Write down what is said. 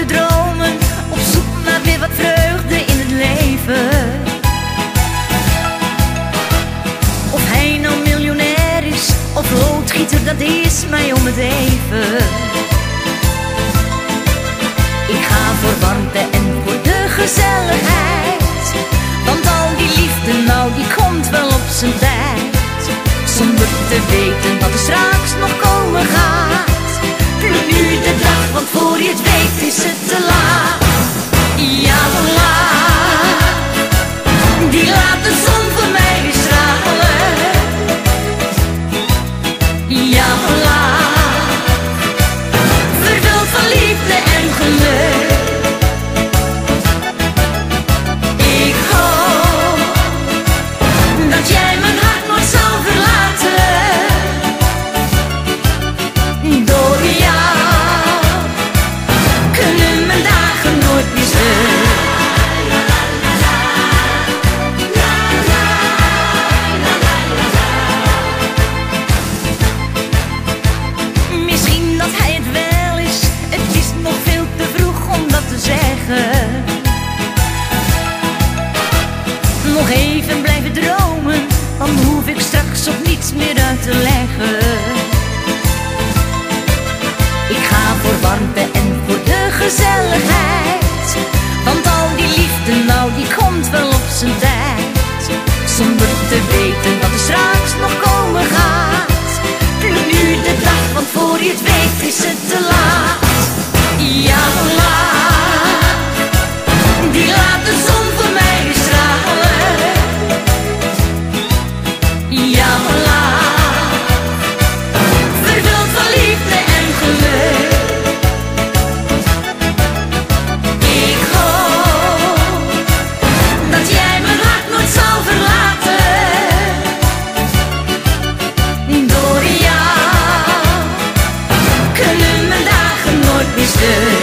te dromen, op zoek naar weer wat vreugde in het leven. Of hij nou miljonair is, of loodgieter, dat is mij om het even. Je het weet is het te laat. Straks op niets meer uit te leggen. Ik ga voor warmte en voor de gezelligheid. Want al die liefde, nou die komt wel op zijn tijd. Zonder te weten wat er straks nog komen gaat. Nu de dag, want voor je het weet is het te laat. Texas.